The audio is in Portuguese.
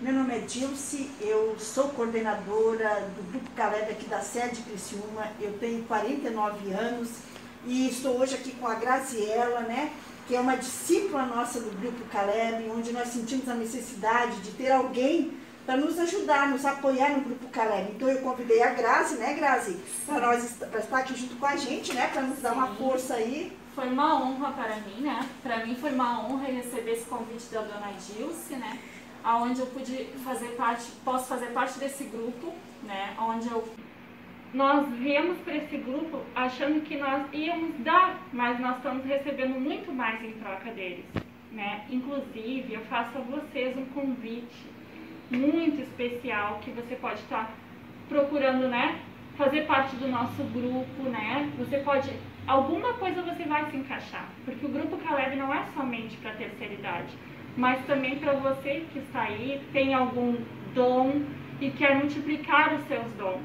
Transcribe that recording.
Meu nome é Dilce, eu sou coordenadora do Grupo Caleb aqui da sede Criciúma, eu tenho 49 anos e estou hoje aqui com a Graziela, né, que é uma discípula nossa do Grupo Caleb, onde nós sentimos a necessidade de ter alguém para nos ajudar, nos apoiar no Grupo Caleb. Então eu convidei a Grazi, né Grazi, para estar aqui junto com a gente, né, para nos dar uma força aí. Foi uma honra para mim, né? Para mim foi uma honra receber esse convite da dona Dilce, né? Onde eu pude fazer parte, posso fazer parte desse grupo, né? Onde eu nós viemos para esse grupo achando que nós íamos dar, mas nós estamos recebendo muito mais em troca deles, né? Inclusive, eu faço a vocês um convite muito especial que você pode estar procurando, né? Fazer parte do nosso grupo, né? Você pode alguma coisa você vai se encaixar, porque o grupo Caleb não é somente para terceira idade, mas também para você que está aí, tem algum dom e quer multiplicar os seus dons.